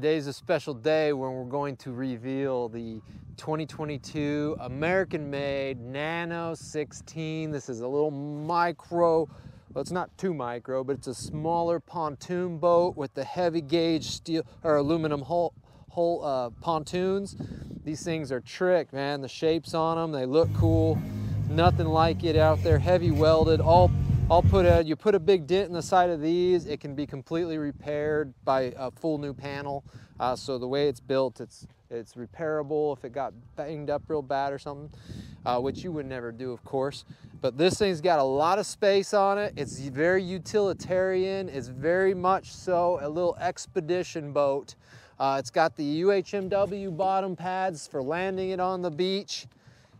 today's a special day when we're going to reveal the 2022 American-made Nano 16. This is a little micro, well it's not too micro, but it's a smaller pontoon boat with the heavy gauge steel or aluminum hull, hull uh, pontoons. These things are trick, man. The shapes on them, they look cool. Nothing like it out there, heavy welded, all I'll put a, you put a big dent in the side of these, it can be completely repaired by a full new panel. Uh, so the way it's built, it's, it's repairable if it got banged up real bad or something, uh, which you would never do, of course. But this thing's got a lot of space on it. It's very utilitarian. It's very much so a little expedition boat. Uh, it's got the UHMW bottom pads for landing it on the beach.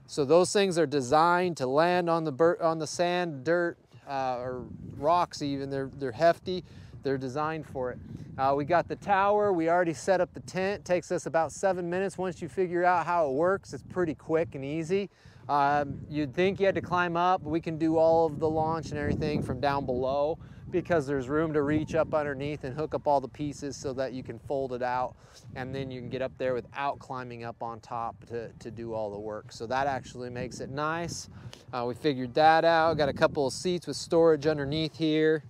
So those things are designed to land on the, on the sand, dirt, uh, or rocks even. They're, they're hefty. They're designed for it. Uh, we got the tower. We already set up the tent. Takes us about seven minutes. Once you figure out how it works, it's pretty quick and easy. Um, you'd think you had to climb up. We can do all of the launch and everything from down below because there's room to reach up underneath and hook up all the pieces so that you can fold it out and then you can get up there without climbing up on top to, to do all the work. So that actually makes it nice. Uh, we figured that out. Got a couple of seats with storage underneath here.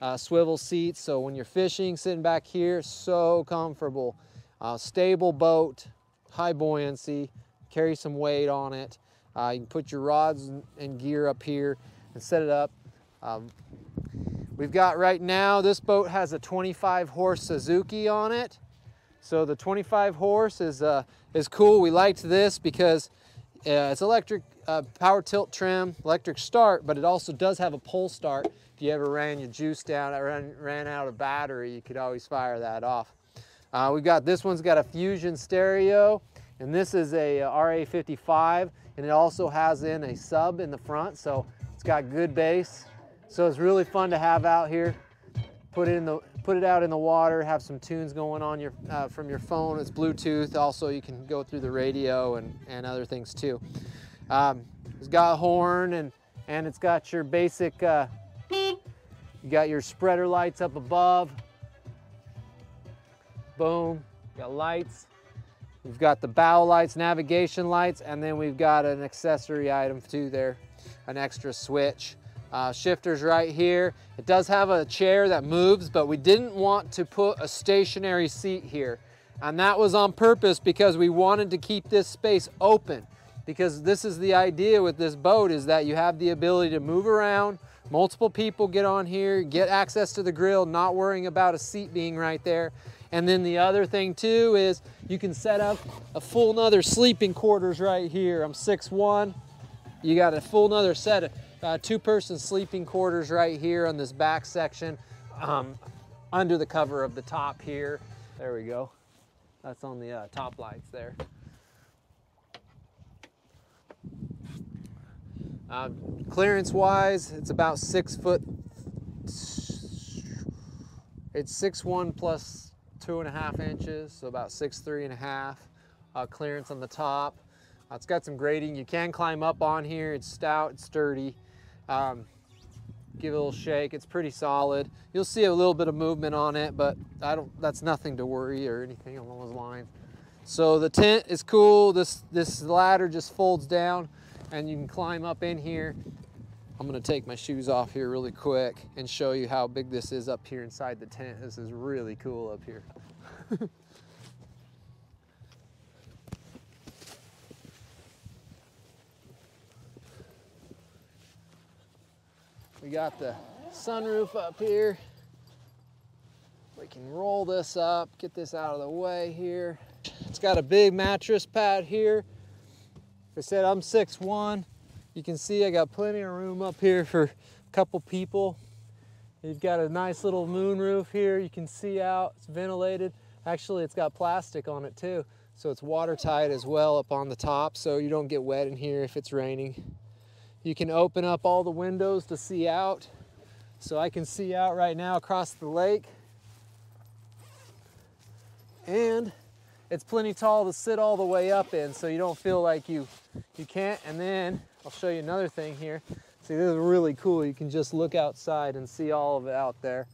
Uh, swivel seats, so when you're fishing, sitting back here, so comfortable. Uh, stable boat, high buoyancy, carry some weight on it. Uh, you can put your rods and gear up here and set it up. Um, We've got right now, this boat has a 25 horse Suzuki on it. So the 25 horse is, uh, is cool. We liked this because uh, it's electric uh, power tilt trim, electric start, but it also does have a pull start. If you ever ran your juice down, ran, ran out of battery, you could always fire that off. Uh, we've got, this one's got a Fusion stereo, and this is a uh, RA55, and it also has in a sub in the front, so it's got good bass. So it's really fun to have out here. Put it in the put it out in the water, have some tunes going on your uh, from your phone. It's Bluetooth. Also, you can go through the radio and, and other things too. Um, it's got a horn and and it's got your basic. Uh, you got your spreader lights up above. Boom. got lights. We've got the bow lights, navigation lights, and then we've got an accessory item too there, an extra switch. Uh, shifters right here. It does have a chair that moves, but we didn't want to put a stationary seat here. And that was on purpose because we wanted to keep this space open. Because this is the idea with this boat is that you have the ability to move around, multiple people get on here, get access to the grill, not worrying about a seat being right there. And then the other thing too is you can set up a full another sleeping quarters right here. I'm 6'1", you got a full another set of uh, two-person sleeping quarters right here on this back section um, under the cover of the top here. There we go. That's on the uh, top lights there. Uh, clearance wise, it's about six foot, it's six one plus two and a half inches, so about six three and a half uh, clearance on the top. Uh, it's got some grading. You can climb up on here. It's stout, it's sturdy. Um, give it a little shake. It's pretty solid. You'll see a little bit of movement on it, but I don't. That's nothing to worry or anything along those lines. So the tent is cool. This this ladder just folds down, and you can climb up in here. I'm gonna take my shoes off here really quick and show you how big this is up here inside the tent. This is really cool up here. We got the sunroof up here. We can roll this up, get this out of the way here. It's got a big mattress pad here. I said I'm 6'1". You can see I got plenty of room up here for a couple people. You've got a nice little moon roof here. You can see out, it's ventilated. Actually, it's got plastic on it too. So it's watertight as well up on the top so you don't get wet in here if it's raining. You can open up all the windows to see out. So I can see out right now across the lake. And it's plenty tall to sit all the way up in so you don't feel like you, you can't. And then I'll show you another thing here. See, this is really cool. You can just look outside and see all of it out there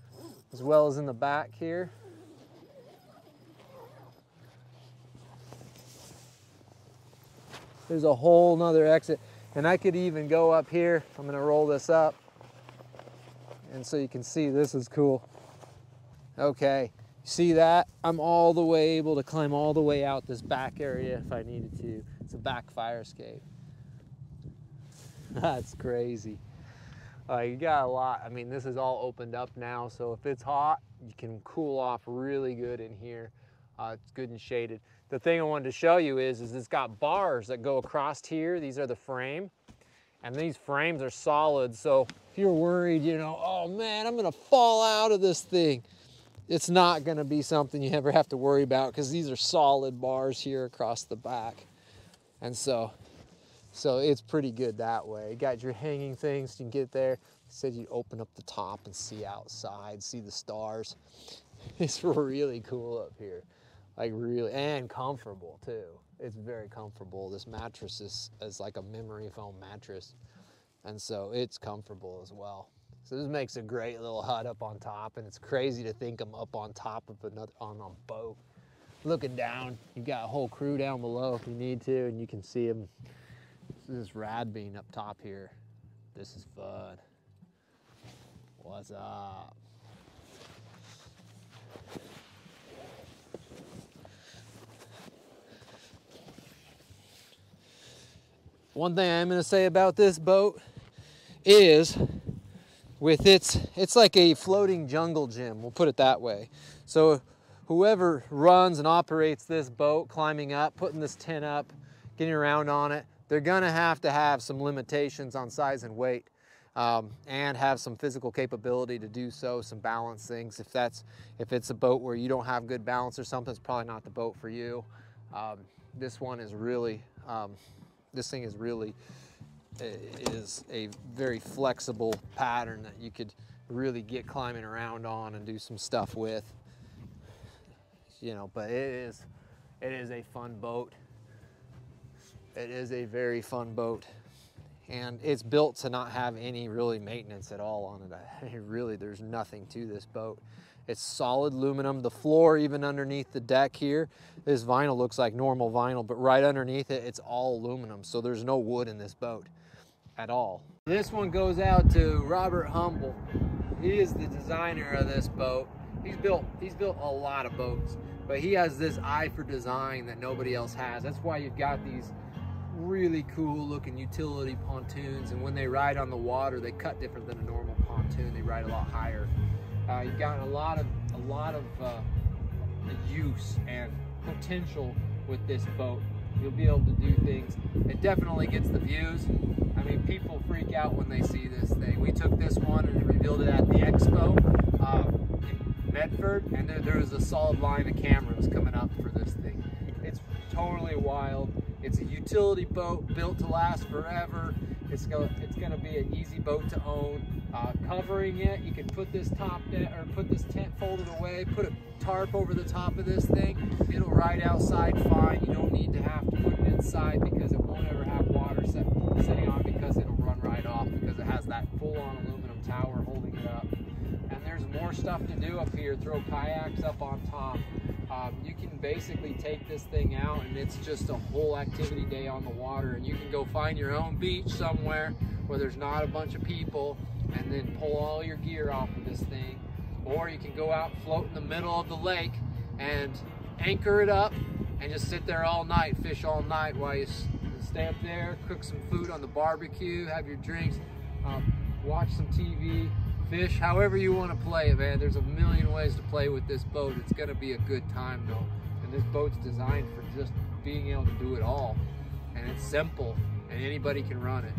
as well as in the back here. There's a whole nother exit. And I could even go up here. I'm gonna roll this up. And so you can see this is cool. Okay, see that? I'm all the way able to climb all the way out this back area if I needed to. It's a back fire escape. That's crazy. Uh, you got a lot. I mean, this is all opened up now, so if it's hot, you can cool off really good in here. Uh, it's good and shaded. The thing I wanted to show you is, is it's got bars that go across here. These are the frame, and these frames are solid. So if you're worried, you know, oh man, I'm gonna fall out of this thing, it's not gonna be something you ever have to worry about because these are solid bars here across the back. And so so it's pretty good that way. You got your hanging things, you can get there. It said you open up the top and see outside, see the stars. It's really cool up here. Like really, and comfortable too. It's very comfortable. This mattress is, is like a memory foam mattress. And so it's comfortable as well. So this makes a great little hut up on top and it's crazy to think I'm up on top of another, on a boat. Looking down, you got a whole crew down below if you need to and you can see them this is rad bean up top here. This is fun. What's up? One thing I'm to say about this boat is with its, it's like a floating jungle gym, we'll put it that way. So whoever runs and operates this boat, climbing up, putting this tent up, getting around on it, they're gonna have to have some limitations on size and weight um, and have some physical capability to do so, some balance things. If that's, if it's a boat where you don't have good balance or something, it's probably not the boat for you. Um, this one is really, um, this thing is really, is a very flexible pattern that you could really get climbing around on and do some stuff with. You know, but it is, it is a fun boat. It is a very fun boat and it's built to not have any really maintenance at all on it. I, really, there's nothing to this boat. It's solid aluminum. The floor, even underneath the deck here, this vinyl looks like normal vinyl, but right underneath it, it's all aluminum. So there's no wood in this boat at all. This one goes out to Robert Humble. He is the designer of this boat. He's built, he's built a lot of boats, but he has this eye for design that nobody else has. That's why you've got these really cool looking utility pontoons and when they ride on the water they cut different than a normal pontoon they ride a lot higher uh, you've got a lot of a lot of uh, use and potential with this boat. You'll be able to do things. It definitely gets the views. I mean people freak out when they see this thing. We took this one and revealed it at the expo uh, in Medford and there, there was a solid line of cameras coming up for this thing. It's totally wild it's a utility boat built to last forever. It's going it's going to be an easy boat to own. Uh, covering it, you can put this top net or put this tent folded away, put a tarp over the top of this thing. It'll ride outside fine. You don't need to have to put it inside because it won't ever have water set, sitting on because it'll run right off because it has that full-on aluminum tower holding it up. And there's more stuff to do up here. Throw kayaks up on top. Um, you can basically take this thing out and it's just a whole activity day on the water. And you can go find your own beach somewhere where there's not a bunch of people and then pull all your gear off of this thing. Or you can go out float in the middle of the lake and anchor it up and just sit there all night fish all night while you stay up there cook some food on the barbecue have your drinks um, watch some TV fish however you want to play it, man. There's a million ways to play with this boat. It's going to be a good time, though. And this boat's designed for just being able to do it all. And it's simple, and anybody can run it.